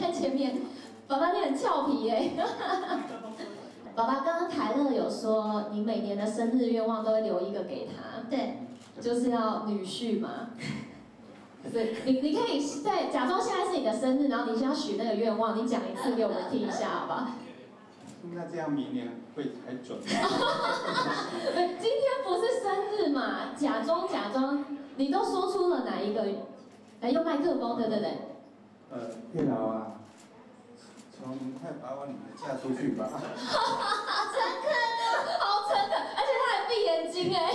在前面，爸爸你很俏皮耶。爸爸刚刚凯乐有说，你每年的生日愿望都会留一个给他，对，就是要女婿嘛。对，你你可以对假装现在是你的生日，然后你先要许那个愿望，你讲一次给我们听一下，好不好？那这样明年会还准吗？今天不是生日嘛，假装假装，你都说出了哪一个？来用麦克风，对对对。呃，月老啊，从快把我女儿嫁出去吧。诚恳啊，好诚恳，而且他还闭眼睛哎，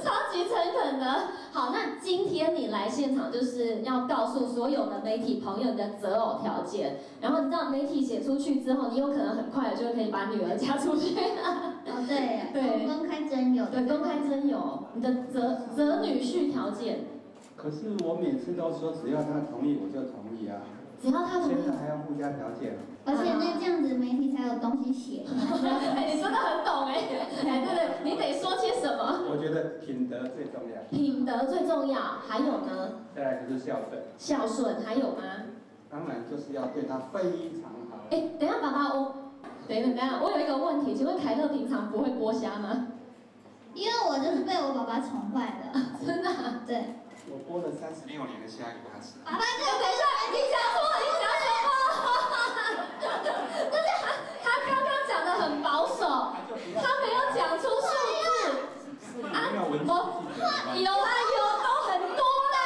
超级诚恳的。好，那今天你来现场就是要告诉所有的媒体朋友你的择偶条件，然后你知道媒体写出去之后，你有可能很快就可以把女儿嫁出去。哦对，对公开征友，对，公开征友，你的择择女婿条件，可是我每次都说只要他同意我就同意啊，只要他同意现。在还要附加条件。而且那这样子媒体才有东西写。哎，你真的很懂哎，哎，对对，你得说些什么？我觉得品德最重要，品德最重要，还有呢，再来就是孝顺，孝顺，还有吗？当然就是要对他非常好。哎，等一下，爸爸，我等一等，等一下，我有一个问题，请问凯特平常不会剥虾吗？因为我就是被我爸爸宠坏的。真的啊？对，我播了三十六年的虾给他吃。爸爸哎，等一下，你讲错了，你讲什么？就是他，他刚刚讲的很保守，他没有讲出数字。啊，我有啊有，都很多啦。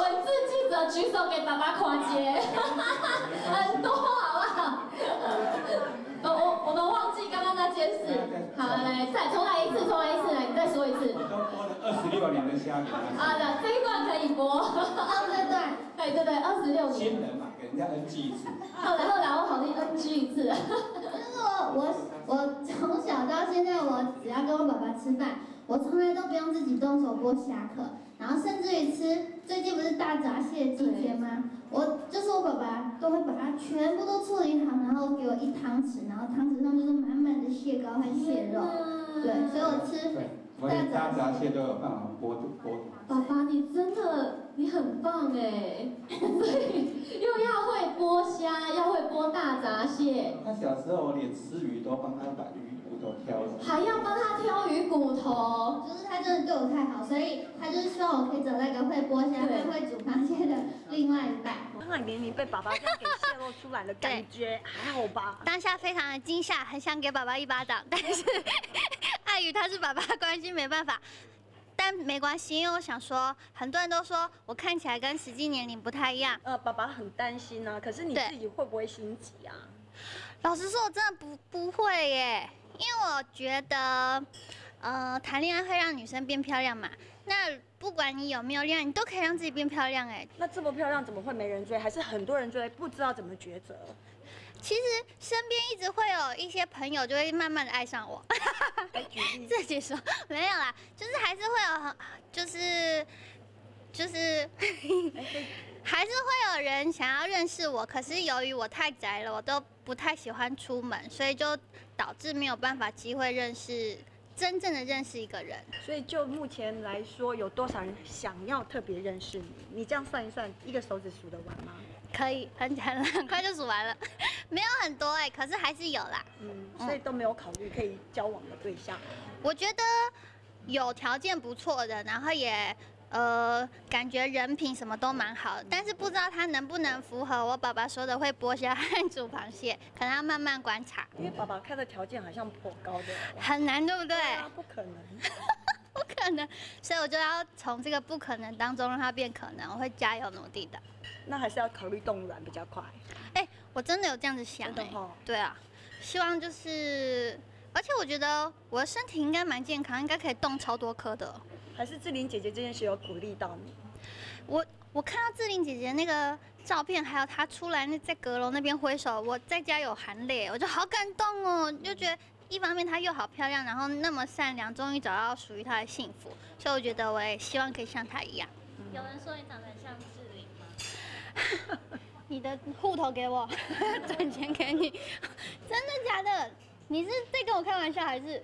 文字记者举手给爸爸夸街，很多好不好？呃，我我们忘记刚刚那件事。好，来再重来一次，重来一次，来你再说一次二十六年的虾给他啊，对这一段可以播。哦对对，对对对，二十六。年。新人嘛，给人家 NG 一次。后来后来我好像 NG 一次。就是我我我从小到现在，我只要跟我爸爸吃饭，我从来都不用自己动手剥虾壳，然后甚至于吃，最近不是大闸蟹季节吗？我就是我爸爸都会把它全部都处理好，然后给我一汤匙，然后汤匙上就是满满的蟹膏和蟹肉，对，所以我吃对，我连大闸蟹都有办法剥剥。爸爸，你真的你很棒哎，对，又要会剥虾，要会剥大闸蟹，他小时候我连吃鱼都帮他把鱼骨头挑了。还要帮他挑鱼骨头。就是他真的对我太好，所以他就是希望我可以找到一个会剥虾、会会煮螃蟹的另外一半。刚才明明被爸爸这样给泄露出来的，感觉还好吧？当下非常的惊吓，很想给爸爸一巴掌，但是碍于他是爸爸的关系，没办法。但没关系，因为我想说，很多人都说我看起来跟实际年龄不太一样。呃，爸爸很担心啊，可是你自己会不会心急啊？老实说，我真的不不会耶，因为我觉得，呃，谈恋爱会让女生变漂亮嘛。那不管你有没有恋爱，你都可以让自己变漂亮哎。那这么漂亮怎么会没人追？还是很多人追，不知道怎么抉择？其实身边一直会有一些朋友就会慢慢的爱上我。自己说没有啦，就是还是会有很，就是就是 还是会有人想要认识我，可是由于我太宅了，我都不太喜欢出门，所以就导致没有办法机会认识真正的认识一个人。所以就目前来说，有多少人想要特别认识你？你这样算一算，一个手指数得完吗？可以很很很快就数完了，没有很多哎、可是还是有啦。嗯，所以都没有考虑可以交往的对象。我觉得有条件不错的，然后也呃感觉人品什么都蛮好的，但是不知道他能不能符合我爸爸说的会剥虾和煮螃蟹，可能要慢慢观察，因为爸爸开的条件好像颇高的。很难，对不对？啊，不可能。不可能，所以我就要从这个不可能当中让它变可能，我会加油努力的。那还是要考虑冻卵比较快。哎、我真的有这样子想、哎真的哦对啊，希望就是，而且我觉得我的身体应该蛮健康，应该可以动超多颗的。还是志玲姐姐这件事有鼓励到你？我我看到志玲姐姐那个照片，还有她出来那在阁楼那边挥手，我在家有含泪，我就好感动哦，就觉得一方面她又好漂亮，然后那么善良，终于找到属于她的幸福，所以我觉得我也希望可以像她一样。有人说你长得很像志玲吗？你的户头给我，转钱给你，真的假的？你是在跟我开玩笑还是？真的。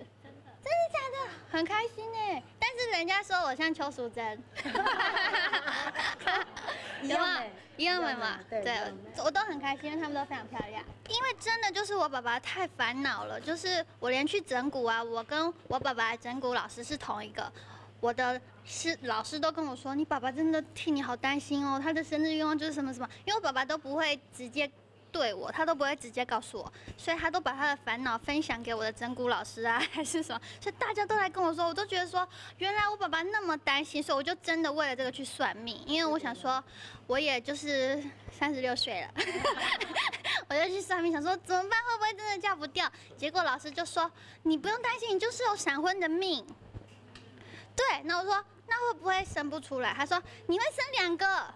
真的假的？很开心哎！但是人家说我像邱淑贞，一样哎？一样美嘛，对我都很开心，因为他们都非常漂亮。因为真的就是我爸爸太烦恼了，就是我连去整蛊啊，我跟我爸爸整蛊老师是同一个，我的师老师都跟我说，你爸爸真的替你好担心哦，他的生日愿望就是什么什么，因为我爸爸都不会直接。对我，他都不会直接告诉我，所以他都把他的烦恼分享给我的整蛊老师啊，还是什么，所以大家都来跟我说，我都觉得说，原来我爸爸那么担心，所以我就真的为了这个去算命，因为我想说，我也就是三十六岁了，我就去算命，想说怎么办，会不会真的嫁不掉？结果老师就说，你不用担心，你就是有闪婚的命。对，那我说那会不会生不出来？他说你会生两个，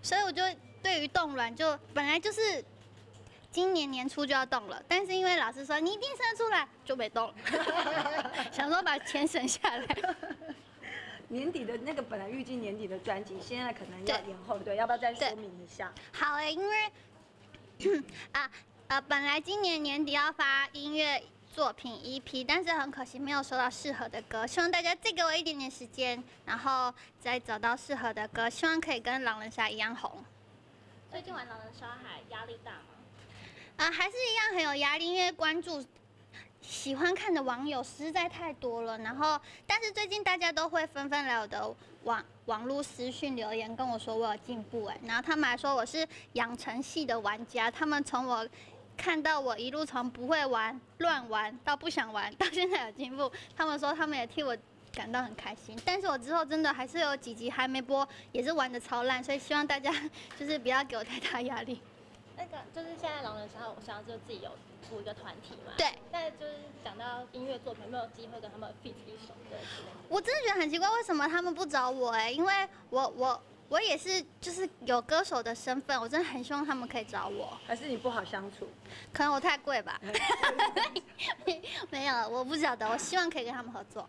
所以我就对于冻卵就本来就是今年年初就要动了，但是因为老师说你一定生出来，就没动，想说把钱省下来。年底的那个本来预计年底的专辑，现在可能要对延后，对，要不要再对说明一下？好诶、因为啊呃，本来今年年底要发音乐作品 EP，但是很可惜没有收到适合的歌，希望大家再给我一点点时间，然后再找到适合的歌，希望可以跟狼人杀一样红。最近玩狼人杀还压力大吗？啊，还是一样很有压力，因为关注喜欢看的网友实在太多了。然后，但是最近大家都会纷纷来我的网网络私讯留言跟我说我有进步哎，然后他们还说我是养成系的玩家，他们从我看到我一路从不会玩、乱玩到不想玩，到现在有进步，他们说他们也替我。感到很开心，但是我之后真的还是有几集还没播，也是玩的超烂，所以希望大家就是不要给我太大压力。那个就是现在狼人杀，我想就自己有组一个团体嘛。对。但就是讲到音乐作品，有没有机会跟他们 feat 一首歌？我真的觉得很奇怪，为什么他们不找我、哎，因为我我我也是就是有歌手的身份，我真的很希望他们可以找我。还是你不好相处？可能我太贵吧？没有，我不晓得。我希望可以跟他们合作。